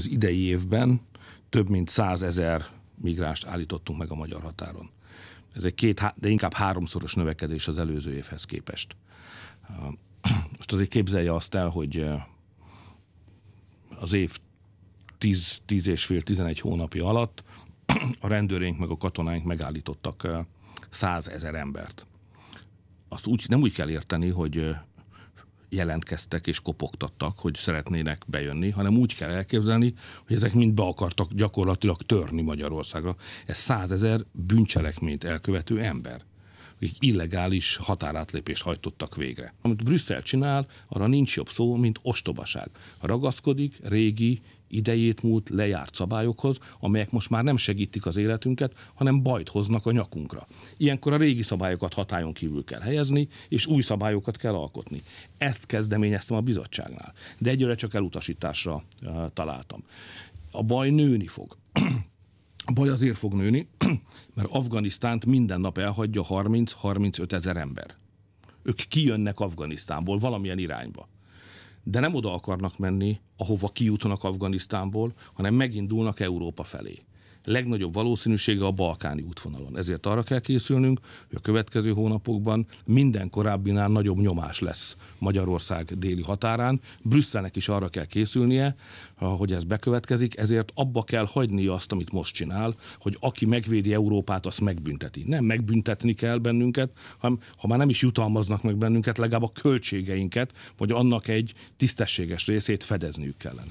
Az idei évben több mint százezer migránst állítottunk meg a magyar határon. Ez egy két, de inkább háromszoros növekedés az előző évhez képest. Most azért képzelje azt el, hogy az év 10, 10 és fél, 11 hónapja alatt a rendőrénk meg a katonáink megállítottak 100 ezer embert. Azt úgy, nem úgy kell érteni, hogy jelentkeztek és kopogtattak, hogy szeretnének bejönni, hanem úgy kell elképzelni, hogy ezek mind be akartak gyakorlatilag törni Magyarországra. Ez százezer bűncselekményt elkövető ember akik illegális határátlépést hajtottak végre. Amit Brüsszel csinál, arra nincs jobb szó, mint ostobaság. Ragaszkodik régi, idejét múlt lejárt szabályokhoz, amelyek most már nem segítik az életünket, hanem bajt hoznak a nyakunkra. Ilyenkor a régi szabályokat hatályon kívül kell helyezni, és új szabályokat kell alkotni. Ezt kezdeményeztem a bizottságnál, de egyre csak elutasításra uh, találtam. A baj nőni fog. A baj azért fog nőni, mert Afganisztánt minden nap elhagyja 30-35 ezer ember. Ők kijönnek Afganisztánból valamilyen irányba. De nem oda akarnak menni, ahova kijutnak Afganisztánból, hanem megindulnak Európa felé legnagyobb valószínűsége a balkáni útvonalon. Ezért arra kell készülnünk, hogy a következő hónapokban minden korábbinál nagyobb nyomás lesz Magyarország déli határán. Brüsszelnek is arra kell készülnie, hogy ez bekövetkezik, ezért abba kell hagyni azt, amit most csinál, hogy aki megvédi Európát, azt megbünteti. Nem megbüntetni kell bennünket, hanem ha már nem is jutalmaznak meg bennünket, legalább a költségeinket, vagy annak egy tisztességes részét fedezniük kellene.